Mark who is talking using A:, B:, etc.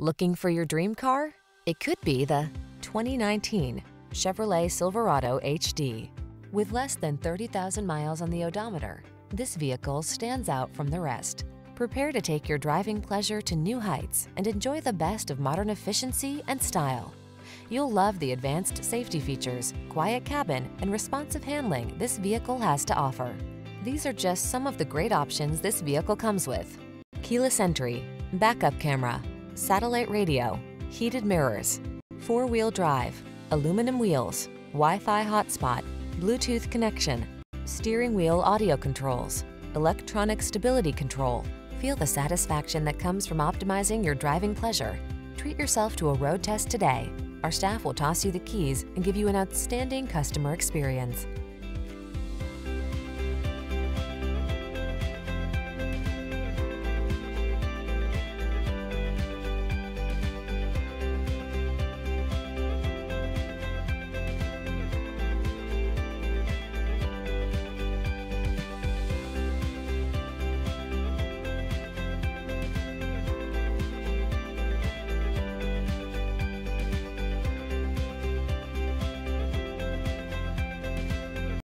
A: Looking for your dream car? It could be the 2019 Chevrolet Silverado HD. With less than 30,000 miles on the odometer, this vehicle stands out from the rest. Prepare to take your driving pleasure to new heights and enjoy the best of modern efficiency and style. You'll love the advanced safety features, quiet cabin, and responsive handling this vehicle has to offer. These are just some of the great options this vehicle comes with. Keyless entry, backup camera, satellite radio, heated mirrors, four-wheel drive, aluminum wheels, Wi-Fi hotspot, Bluetooth connection, steering wheel audio controls, electronic stability control. Feel the satisfaction that comes from optimizing your driving pleasure. Treat yourself to a road test today. Our staff will toss you the keys and give you an outstanding customer experience.